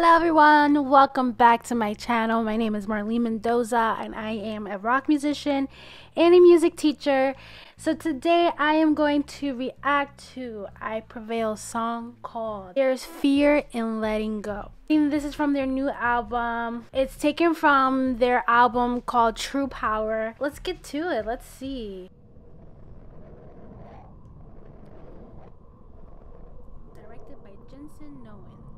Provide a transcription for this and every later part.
Hello everyone, welcome back to my channel. My name is Marlene Mendoza and I am a rock musician and a music teacher. So today I am going to react to I Prevail's song called There's Fear in Letting Go. And this is from their new album. It's taken from their album called True Power. Let's get to it. Let's see. Directed by Jensen Noen.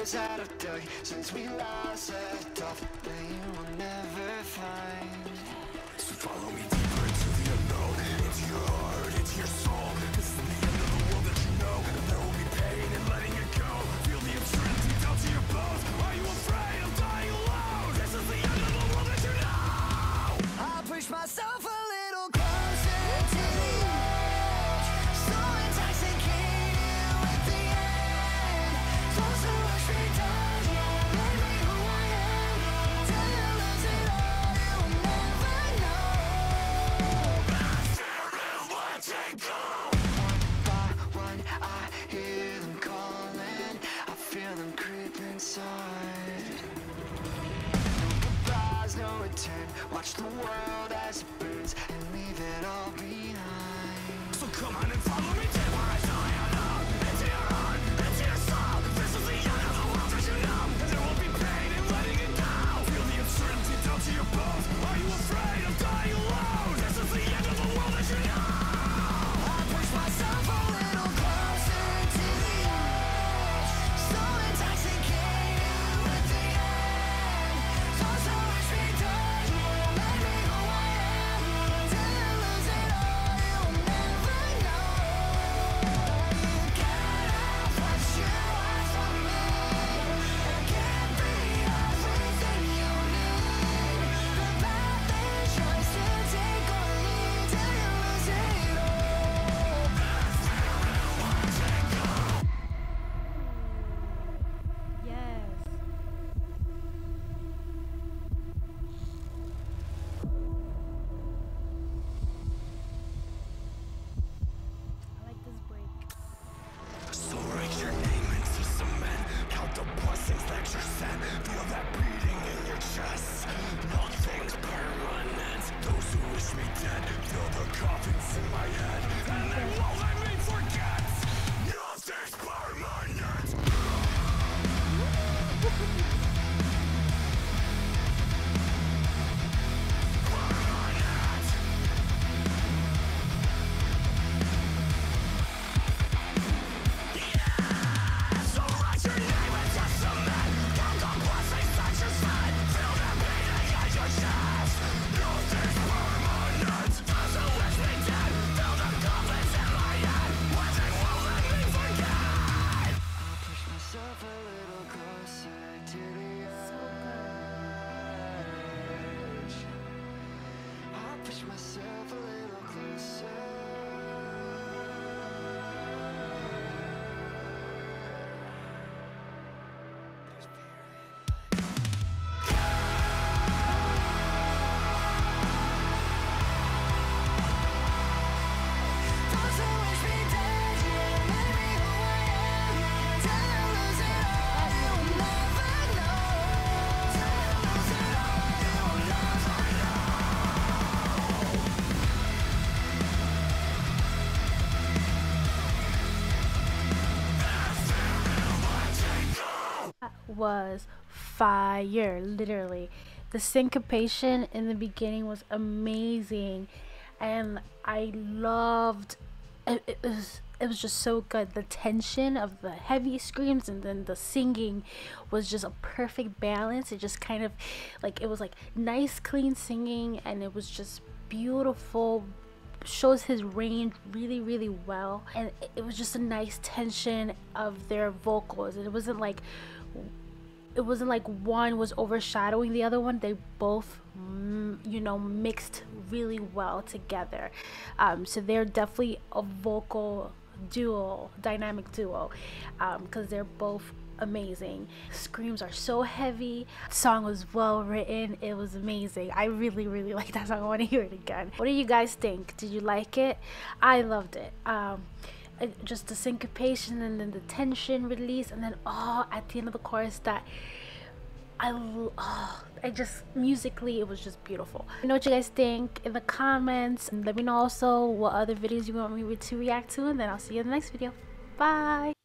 years out of date since we last set off that you will never find. So follow me deeper into the unknown, into your heart, into your soul. watch the world. push myself a little closer. was fire, literally. The syncopation in the beginning was amazing, and I loved it, it was it was just so good. The tension of the heavy screams and then the singing was just a perfect balance. It just kind of like it was like nice, clean singing, and it was just beautiful. Shows his range really, really well, and it was just a nice tension of their vocals. It wasn't like it wasn't like one was overshadowing the other one. They both mm, you know mixed really well together. Um, so they're definitely a vocal duo dynamic duo because um, they're both amazing. Screams are so heavy. Song was well written. It was amazing. I really really like that song. I want to hear it again. What do you guys think? Did you like it? I loved it. Um, Uh, just the syncopation and then the tension release and then oh at the end of the chorus that I oh, I just musically it was just beautiful. Let me know what you guys think in the comments and let me know also what other videos you want me to react to and then I'll see you in the next video. Bye.